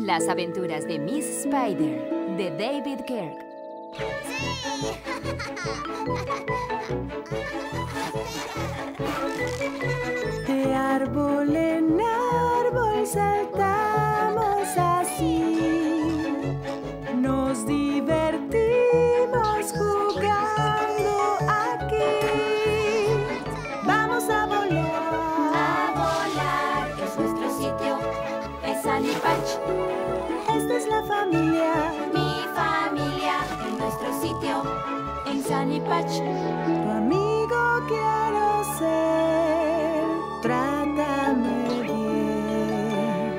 Las aventuras de Miss Spider, de David Kirk. De árbol en árbol saltamos Patch. Tu amigo quiero ser. Trátame bien.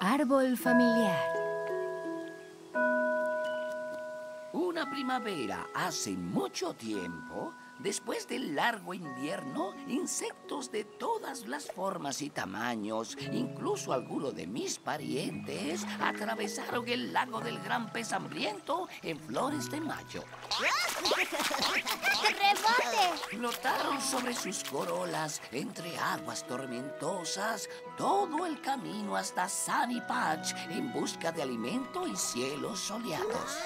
Árbol familiar. Una primavera hace mucho tiempo, después del largo invierno, insectos de todas las formas y tamaños, incluso algunos de mis parientes, atravesaron el lago del gran pez hambriento en Flores de Mayo. ¡Rebote! Flotaron sobre sus corolas entre aguas tormentosas todo el camino hasta Sunny Patch en busca de alimento y cielos soleados.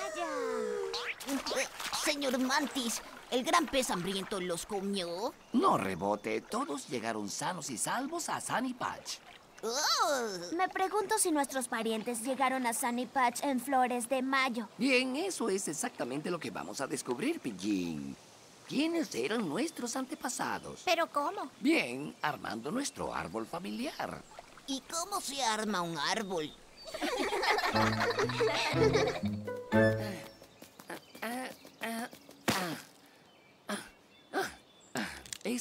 Señor Mantis, ¿el gran pez hambriento los comió? No rebote, todos llegaron sanos y salvos a Sunny Patch. Oh, Me pregunto si nuestros parientes llegaron a Sunny Patch en Flores de Mayo. Bien, eso es exactamente lo que vamos a descubrir, Pillín. ¿Quiénes eran nuestros antepasados? ¿Pero cómo? Bien, armando nuestro árbol familiar. ¿Y cómo se arma un árbol?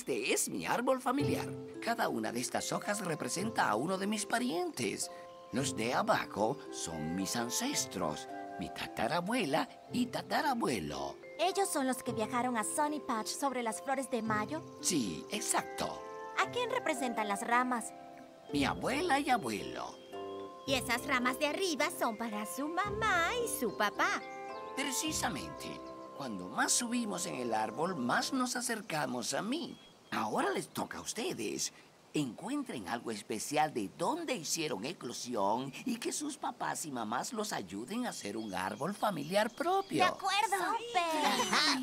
Este es mi árbol familiar. Cada una de estas hojas representa a uno de mis parientes. Los de abajo son mis ancestros, mi tatarabuela y tatarabuelo. ¿Ellos son los que viajaron a Sunny Patch sobre las Flores de Mayo? Sí, exacto. ¿A quién representan las ramas? Mi abuela y abuelo. Y esas ramas de arriba son para su mamá y su papá. Precisamente. Cuando más subimos en el árbol, más nos acercamos a mí. Ahora les toca a ustedes. Encuentren algo especial de dónde hicieron eclosión y que sus papás y mamás los ayuden a hacer un árbol familiar propio. De acuerdo. Ajá.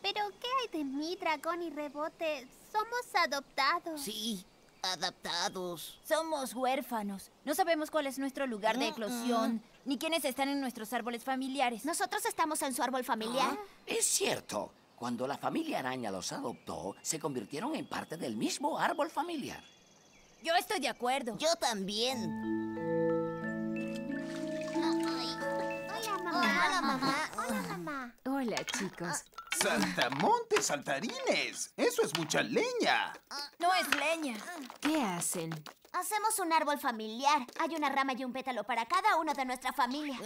Pero, ¿qué hay de mí, dragón y rebote? Somos adoptados. Sí, adaptados. Somos huérfanos. No sabemos cuál es nuestro lugar de Mm, eclosión, ni quiénes están en nuestros árboles familiares. Nosotros estamos en su árbol familiar. Es cierto. Cuando la familia araña los adoptó, se convirtieron en parte del mismo árbol familiar. Yo estoy de acuerdo. Yo también. Hola, mamá. Hola, mamá. Hola, mamá. Hola, chicos. ¡Saltamontes, saltarines! ¡Eso es mucha leña! No es leña. ¿Qué hacen? Hacemos un árbol familiar. Hay una rama y un pétalo para cada uno de nuestra familia.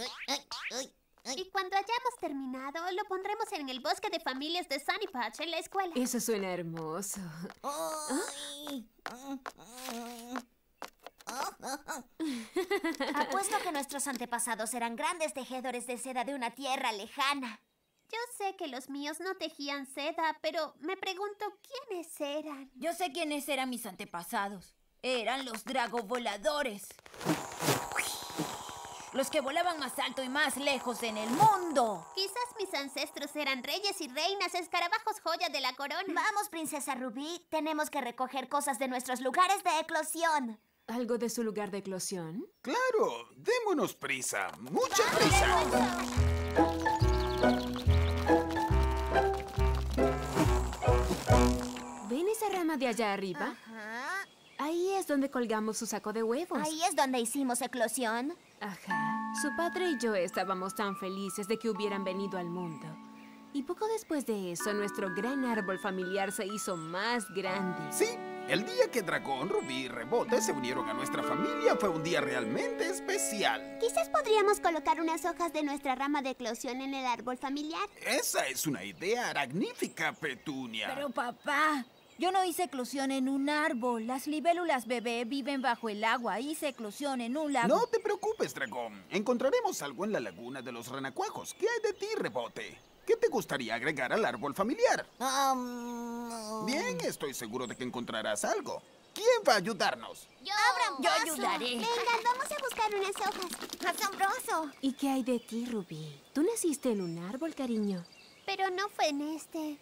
Y cuando hayamos terminado, lo pondremos en el bosque de familias de Sunny Patch en la escuela. Eso suena hermoso. Apuesto que nuestros antepasados eran grandes tejedores de seda de una tierra lejana. Yo sé que los míos no tejían seda, pero me pregunto quiénes eran. Yo sé quiénes eran mis antepasados. Eran los dragovoladores. Los que volaban más alto y más lejos en el mundo. Quizás mis ancestros eran reyes y reinas, escarabajos joya de la corona. Vamos, princesa Rubí. Tenemos que recoger cosas de nuestros lugares de eclosión. ¿Algo de su lugar de eclosión? ¡Claro! ¡Démonos prisa! ¡Mucha prisa! ¿Ven esa rama de allá arriba? Ajá. Ahí es donde colgamos su saco de huevos. Ahí es donde hicimos eclosión. Ajá. Su padre y yo estábamos tan felices de que hubieran venido al mundo. Y poco después de eso, nuestro gran árbol familiar se hizo más grande. Sí, el día que Dragón, Rubí y Rebote se unieron a nuestra familia fue un día realmente especial. Quizás podríamos colocar unas hojas de nuestra rama de eclosión en el árbol familiar. Esa es una idea aragnífica, Petunia. Pero papá, yo no hice eclosión en un árbol. Las libélulas bebé viven bajo el agua. Hice eclosión en un lago. No te preocupes, Dragón. Encontraremos algo en la laguna de los renacuajos. ¿Qué hay de ti, Rebote? ¿Qué te gustaría agregar al árbol familiar? Am, Bien, estoy seguro de que encontrarás algo. ¿Quién va a ayudarnos? Yo, Yo ayudaré. Vengan, vamos a buscar unas hojas. Asombroso. ¿Y qué hay de ti, Rubí? Tú naciste en un árbol, cariño. Pero no fue en este.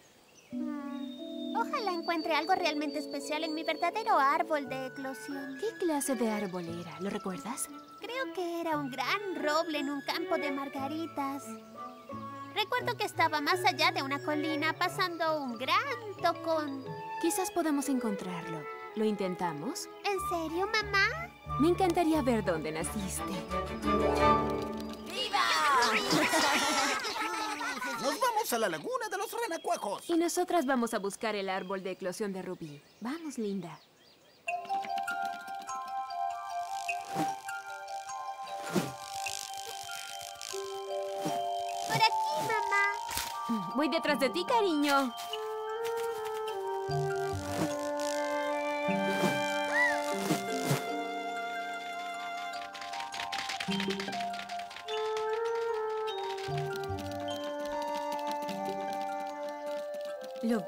Mm, ojalá encuentre algo realmente especial en mi verdadero árbol de eclosión. ¿Qué clase de árbol era? ¿Lo recuerdas? Creo que era un gran roble en un campo de margaritas. Recuerdo que estaba más allá de una colina pasando un gran tocón. Quizás podamos encontrarlo. ¿Lo intentamos? ¿En serio, mamá? Me encantaría ver dónde naciste. Nos vamos a la laguna de los renacuajos. Y nosotras vamos a buscar el árbol de eclosión de Rubí. Vamos, linda. Por aquí, mamá. Voy detrás de ti, cariño.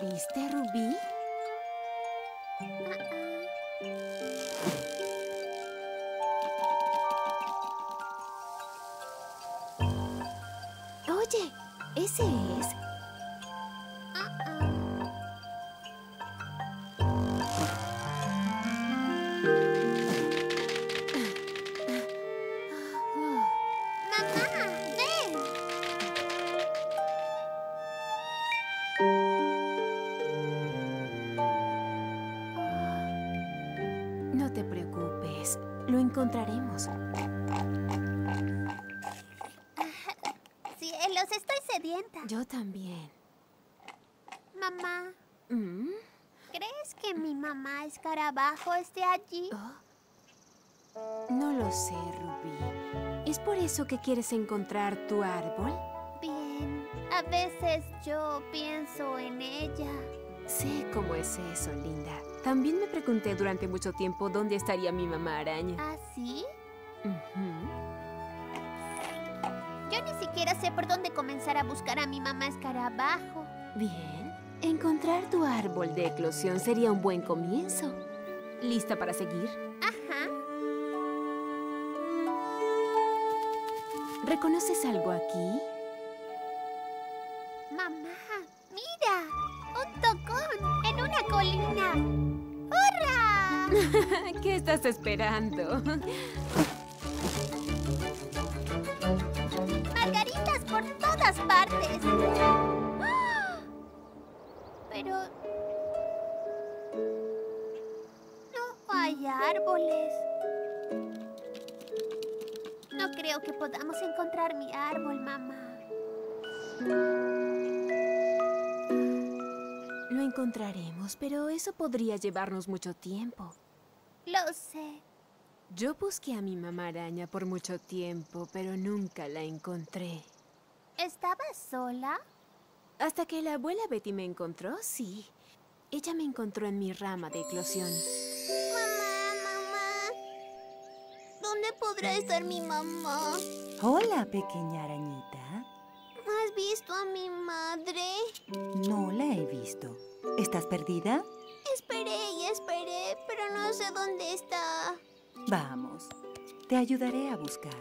Viste, Rubí? No te preocupes, lo encontraremos. Cielos, estoy sedienta. Yo también. Mamá, ¿Mm? ¿crees que mi mamá escarabajo esté allí? No lo sé, Rubí. ¿Es por eso que quieres encontrar tu árbol? Bien, a veces yo pienso en ella. Sé cómo es eso, linda. También me pregunté durante mucho tiempo dónde estaría mi mamá araña. ¿Ah, sí? Yo ni siquiera sé por dónde comenzar a buscar a mi mamá escarabajo. Bien. Encontrar tu árbol de eclosión sería un buen comienzo. ¿Lista para seguir? Ajá. ¿Reconoces algo aquí? ¿Qué estás esperando? Margaritas por todas partes. Pero... No hay árboles. No creo que podamos encontrar mi árbol, mamá. Lo encontraremos, pero eso podría llevarnos mucho tiempo. Lo sé. Yo busqué a mi mamá araña por mucho tiempo, pero nunca la encontré. ¿Estabas sola? Hasta que la abuela Betty me encontró, sí. Ella me encontró en mi rama de eclosión. Mamá, mamá. ¿Dónde podrá estar mi mamá? Hola, pequeña arañita. ¿Has visto a mi madre? No la he visto. ¿Estás perdida? Esperé y esperé, pero no sé dónde está. Vamos, te ayudaré a buscar.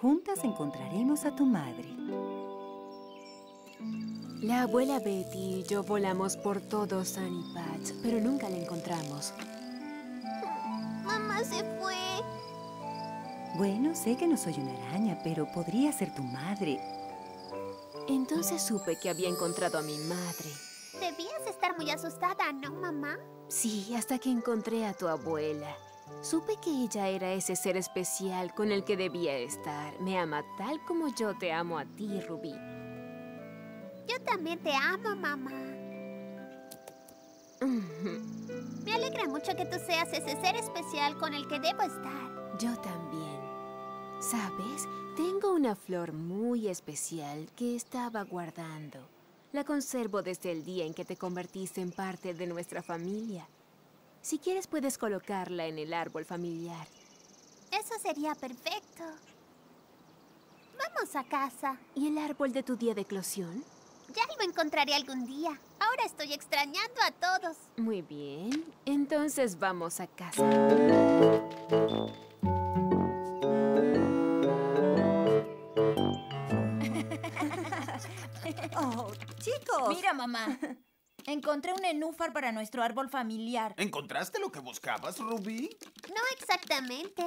Juntas encontraremos a tu madre. La abuela Betty y yo volamos por todo Sunny Patch, pero nunca la encontramos. Mamá se fue. Bueno, sé que no soy una araña, pero podría ser tu madre. Entonces supe que había encontrado a mi madre. Muy asustada, ¿no, mamá? Sí, hasta que encontré a tu abuela. Supe que ella era ese ser especial con el que debía estar. Me ama tal como yo te amo a ti, Rubí. Yo también te amo, mamá. Me alegra mucho que tú seas ese ser especial con el que debo estar. Yo también. ¿Sabes? Tengo una flor muy especial que estaba guardando. La conservo desde el día en que te convertiste en parte de nuestra familia. Si quieres puedes colocarla en el árbol familiar. Eso sería perfecto. Vamos a casa. ¿Y el árbol de tu día de eclosión? Ya lo encontraré algún día. Ahora estoy extrañando a todos. Muy bien. Entonces vamos a casa. Oh, chicos. Mira, mamá. Encontré un nenúfar para nuestro árbol familiar. ¿Encontraste lo que buscabas, Rubí? No exactamente.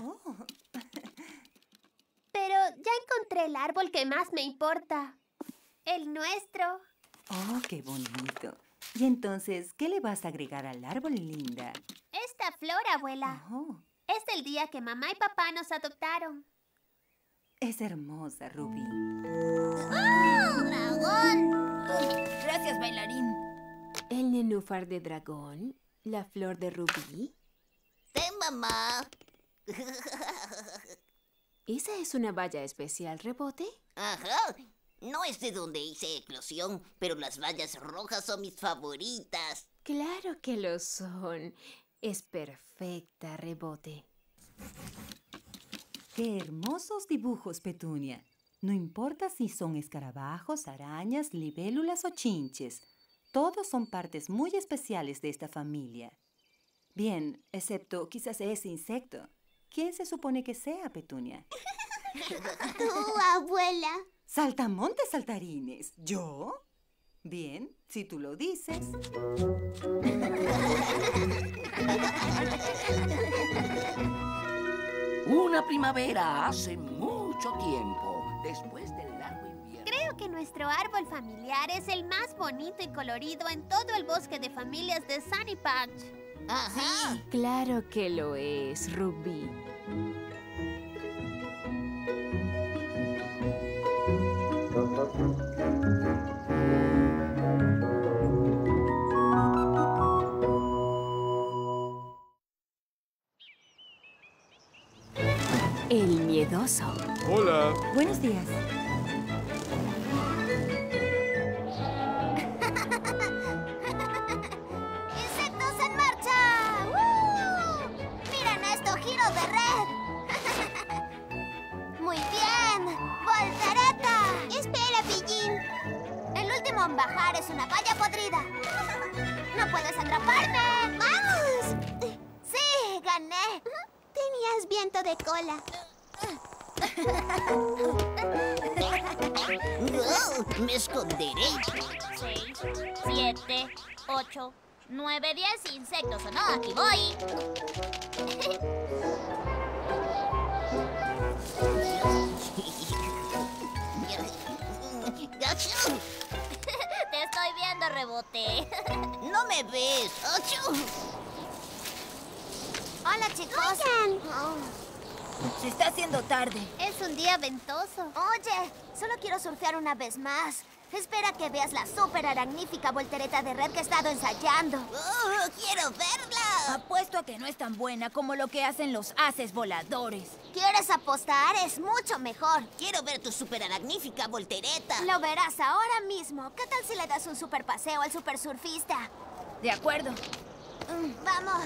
Oh, Pero ya encontré el árbol que más me importa. El nuestro. oh, qué bonito. Y entonces, ¿qué le vas a agregar al árbol, linda? Esta flor, abuela. Oh, Es del día que mamá y papá nos adoptaron. es hermosa, Rubí. Gracias, bailarín. El nenúfar de dragón, la flor de rubí. Ten, mamá. ¿Esa es una valla especial, rebote? Ajá. No es de donde hice eclosión, pero las vallas rojas son mis favoritas. Claro que lo son. Es perfecta, rebote. Qué hermosos dibujos, Petunia. No importa si son escarabajos, arañas, libélulas o chinches. Todos son partes muy especiales de esta familia. Bien, excepto quizás ese insecto. ¿Quién se supone que sea, Petunia? Tú, abuela. Saltamontes saltarines. ¿Yo? Bien, si tú lo dices. Una primavera hace mucho tiempo, después del largo invierno. Creo que nuestro árbol familiar es el más bonito y colorido en todo el bosque de familias de Sunny Patch. Ajá. Claro que lo es, Rubí. El miedoso. Hola. Buenos días. ¡Insectos en marcha! ¡Woo! ¡Miren esto, giro de red! ¡Muy bien! ¡Voltereta! ¡Espera, Pillín! El último en bajar es una valla podrida. ¡No puedes atraparme! Viento de cola. Oh, me esconderé. 6, 7, 8, 9, 10 insectos o no, aquí voy. Se está haciendo tarde. Es un día ventoso. Oye, solo quiero surfear una vez más. Espera que veas la súper aragnífica voltereta de red que he estado ensayando. Oh, ¡Quiero verla! Apuesto a que no es tan buena como lo que hacen los haces voladores. ¿Quieres apostar? Es mucho mejor. Quiero ver tu super aragnífica voltereta. Lo verás ahora mismo. ¿Qué tal si le das un super paseo al super surfista? De acuerdo. Mm, Vamos.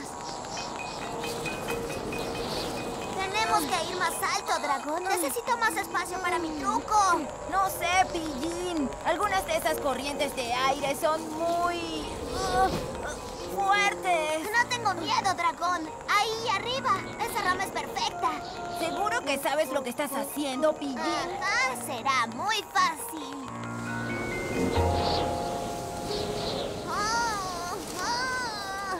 Tenemos que ir más alto, dragón. Necesito más espacio para mi truco. No sé, Pillín. Algunas de esas corrientes de aire son muy... uh, fuertes. No tengo miedo, dragón. Ahí arriba. Esa rama es perfecta. ¿Seguro que sabes lo que estás haciendo, Pillín? Ajá, será muy fácil. Oh, oh.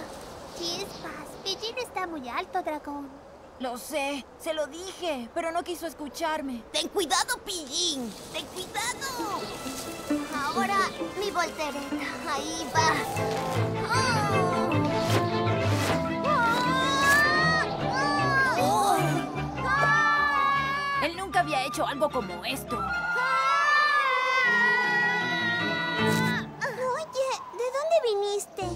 Chispas. Pillín está muy alto, dragón. Lo sé, se lo dije, pero no quiso escucharme. ¡Ten cuidado, Pillín! ¡Ten cuidado! Ahora mi voltereta. Ahí va. Oh. Él nunca había hecho algo como esto. Oye, ¿de dónde viniste?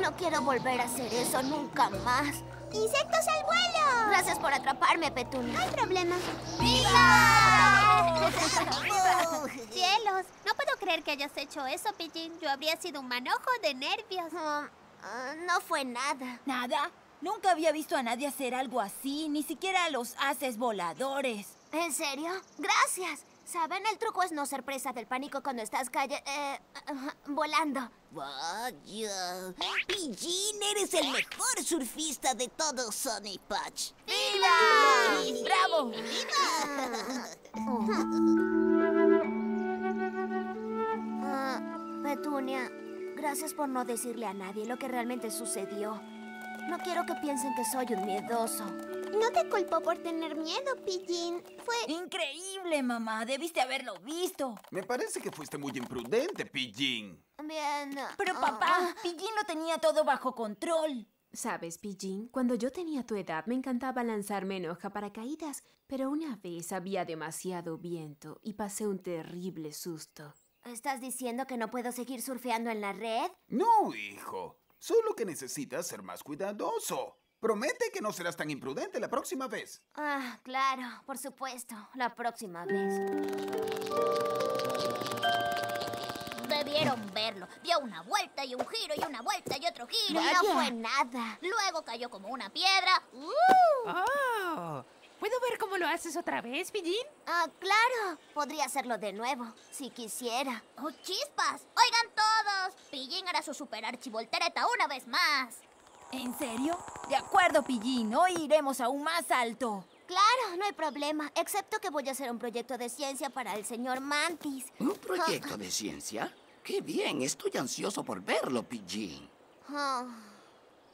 No quiero volver a hacer eso nunca más. ¡Insectos al vuelo! Gracias por atraparme, Petunia. No hay problema. ¡Viva! ¡Cielos! No puedo creer que hayas hecho eso, Pidgin. Yo habría sido un manojo de nervios. no fue nada. ¿Nada? Nunca había visto a nadie hacer algo así, ni siquiera a los haces voladores. ¿En serio? Gracias. Saben, el truco es no ser presa del pánico cuando estás calle... eh, volando. Vaya. Pillín, eres el mejor surfista de todo Sunny Patch. ¡Viva! ¡Bravo! Ah, Petunia, gracias por no decirle a nadie lo que realmente sucedió. No quiero que piensen que soy un miedoso. No te culpo por tener miedo, Pillín. Fue... Increíble, mamá. Debiste haberlo visto. Me parece que fuiste muy imprudente, Pillín. Bien. Pero ah, papá, Pillín lo tenía todo bajo control. Sabes, Pidgin, cuando yo tenía tu edad me encantaba lanzarme en hoja paracaídas, pero una vez había demasiado viento y pasé un terrible susto. ¿Estás diciendo que no puedo seguir surfeando en la red? No, hijo. Solo que necesitas ser más cuidadoso. Promete que no serás tan imprudente la próxima vez. Ah, claro, por supuesto. La próxima vez. Debieron verlo. Dio una vuelta y un giro y una vuelta y otro giro. No fue nada. Luego cayó como una piedra. ¡Uh! Oh, ¿Puedo ver cómo lo haces otra vez, Pillín? Ah, claro. Podría hacerlo de nuevo, si quisiera. ¡Oh, chispas! Oigan todos. Pillín hará su super archivoltereta una vez más. ¿En serio? De acuerdo, Pillín. Hoy iremos aún más alto. Claro, no hay problema. Excepto que voy a hacer un proyecto de ciencia para el señor Mantis. ¿Un proyecto de ciencia? ¡Qué bien! Estoy ansioso por verlo, Pidgin. Ah.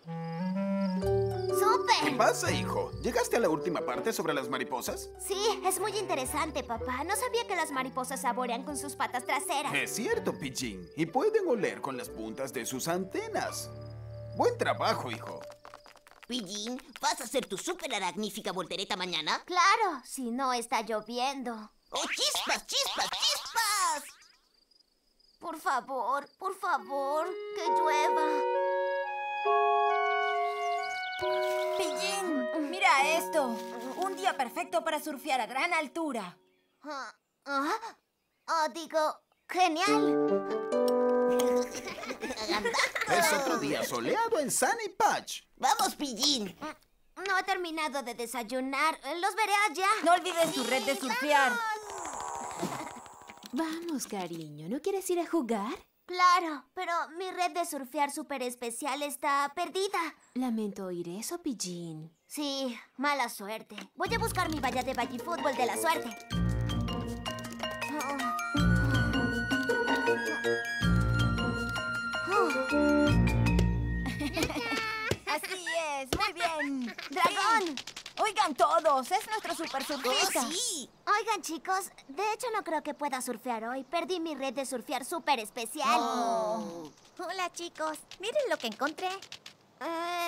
¿Qué ¡Súper! pasa, hijo? ¿Llegaste a la última parte sobre las mariposas? Sí, es muy interesante, papá. No sabía que las mariposas saborean con sus patas traseras. Es cierto, Pidgin. Y pueden oler con las puntas de sus antenas. Buen trabajo, hijo. Pillín, ¿vas a hacer tu súper aragnífica voltereta mañana? Claro, si no está lloviendo. ¡Oh, chispas, chispas, chispas! Por favor, por favor, que llueva. Pillín, mira esto. Un día perfecto para surfear a gran altura. Ah, ah, ah, digo, genial. Es otro día soleado en Sunny Patch. ¡Vamos, Pillín! No he terminado de desayunar. Los veré allá. No olvides tu red de surfear. Vamos, cariño, ¿no quieres ir a jugar? Claro, pero mi red de surfear súper especial está perdida. Lamento oír eso, Pidgin. Sí, mala suerte. Voy a buscar mi valla de fútbol de la suerte. Así es, muy bien. ¡Dragón! Oigan todos, es nuestro super surfista. ¡Oh, sí! Oigan, chicos, de hecho no creo que pueda surfear hoy. Perdí mi red de surfear súper especial. Oh. Hola, chicos. Miren lo que encontré.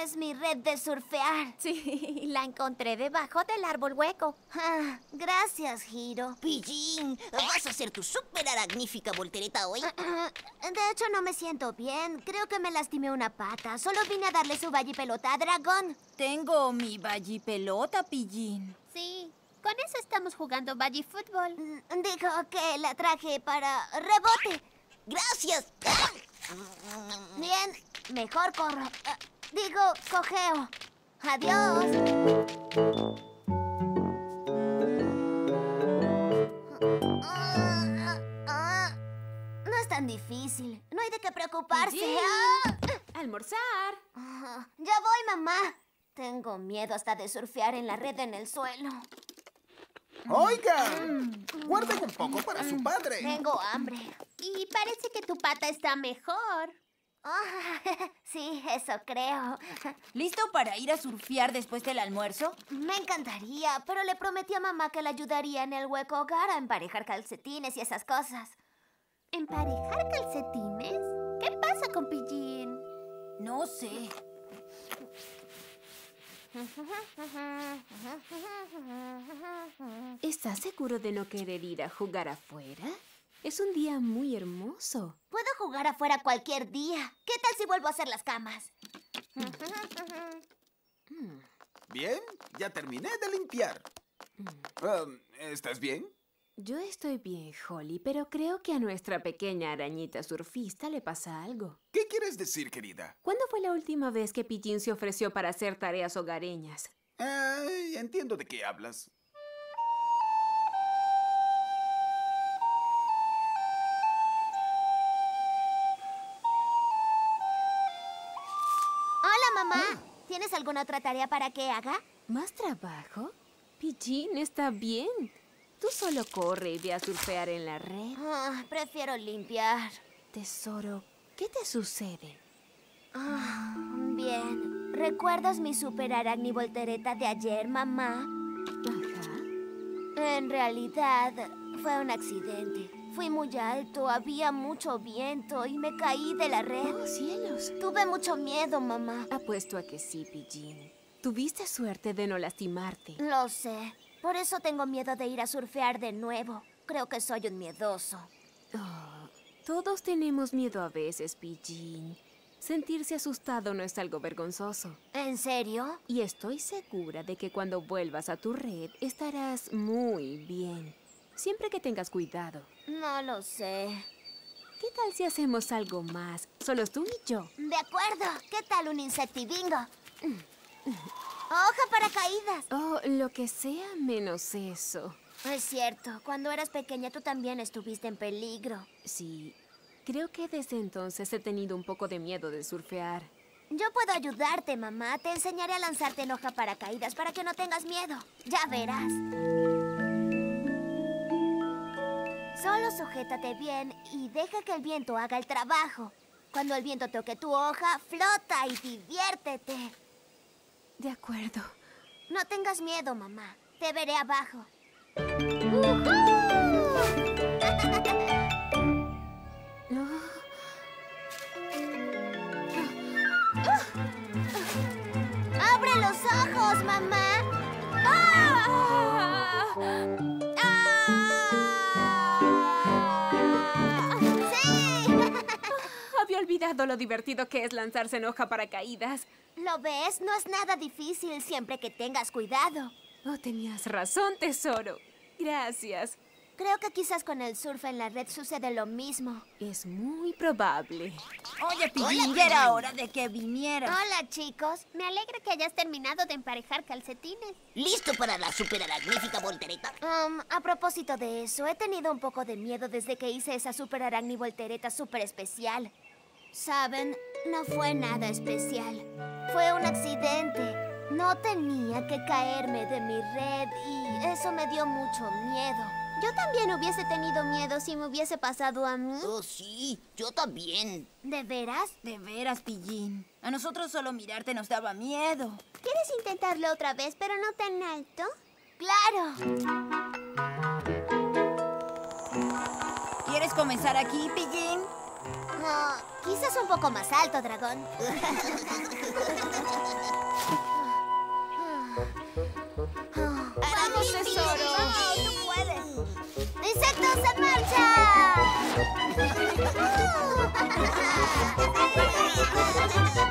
Es mi red de surfear. Sí, la encontré debajo del árbol hueco. Ah, gracias, Hiro. Pillín, ¿vas a hacer tu súper aragnífica voltereta hoy? De hecho, no me siento bien. Creo que me lastimé una pata. Solo vine a darle su pelota a Dragón. Tengo mi pelota, Pillín. Sí, con eso estamos jugando Budgie Fútbol. Mm, Dijo que la traje para rebote. ¡Gracias! Bien, mejor corro. Digo, cojeo. Adiós. No es tan difícil. No hay de qué preocuparse. Ah. ¡Almorzar! Ah, Ya voy, mamá. Tengo miedo hasta de surfear en la red en el suelo. Oigan, guarden un poco para su padre. Tengo hambre. Y parece que tu pata está mejor. Ah, sí, eso creo. ¿Listo para ir a surfear después del almuerzo? Me encantaría, pero le prometí a mamá que le ayudaría en el hueco hogar a emparejar calcetines y esas cosas. ¿Emparejar calcetines? ¿Qué pasa con Pillín? No sé. ¿Estás seguro de no querer ir a jugar afuera? Es un día muy hermoso. Puedo jugar afuera cualquier día. ¿Qué tal si vuelvo a hacer las camas? Bien, ya terminé de limpiar. Um, ¿Estás bien? Yo estoy bien, Holly, pero creo que a nuestra pequeña arañita surfista le pasa algo. ¿Qué quieres decir, querida? ¿Cuándo fue la última vez que Pidgin se ofreció para hacer tareas hogareñas? Ay, entiendo de qué hablas. Alguna otra tarea para que haga? ¿Más trabajo? Pillín, está bien. Tú solo corre y ve a surfear en la red. Ah, prefiero limpiar. Tesoro, ¿qué te sucede? Ah, bien. ¿Recuerdas mi super aracni voltereta de ayer, mamá? Ajá. En realidad, fue un accidente. Fui muy alto, había mucho viento y me caí de la red. ¡Oh, cielos! Tuve mucho miedo, mamá. Apuesto a que sí, Pillín. Tuviste suerte de no lastimarte. Lo sé. Por eso tengo miedo de ir a surfear de nuevo. Creo que soy un miedoso. Oh, todos tenemos miedo a veces, Pillín. Sentirse asustado no es algo vergonzoso. ¿En serio? Y estoy segura de que cuando vuelvas a tu red estarás muy bien. Siempre que tengas cuidado. No lo sé. ¿Qué tal si hacemos algo más? Solo tú y yo. De acuerdo. ¿Qué tal un insectibingo? Hoja para caídas. Oh, lo que sea menos eso. Es cierto. Cuando eras pequeña tú también estuviste en peligro. Sí, creo que desde entonces he tenido un poco de miedo de surfear. Yo puedo ayudarte, mamá. Te enseñaré a lanzarte en hoja para caídas para que no tengas miedo. Ya verás. Solo sujétate bien y deja que el viento haga el trabajo. Cuando el viento toque tu hoja, flota y diviértete. De acuerdo. No tengas miedo, mamá. Te veré abajo. ¡Abre los ojos, mamá! Olvidado lo divertido que es lanzarse en hoja para caídas. ¿Lo ves? No es nada difícil siempre que tengas cuidado. Oh, tenías razón, tesoro. Gracias. Creo que quizás con el surf en la red sucede lo mismo. Es muy probable. Oye, Pillín, ya era hora de que vinieras. Hola, chicos. Me alegra que hayas terminado de emparejar calcetines. ¿Listo para la super aragnífica voltereta? Um, a propósito de eso, he tenido un poco de miedo desde que hice esa super aracni voltereta súper especial. Saben, no fue nada especial. Fue un accidente. No tenía que caerme de mi red y eso me dio mucho miedo. Yo también hubiese tenido miedo si me hubiese pasado a mí. Oh, sí, yo también. ¿De veras? De veras, Pillín. A nosotros solo mirarte nos daba miedo. ¿Quieres intentarlo otra vez, pero no tan alto? ¡Claro! ¿Quieres comenzar aquí, Pillín? Uh, quizás un poco más alto, dragón. ¡Hagamos tesoro! ¡Tú puedes! ¡Insectos en marcha! ¡Ja,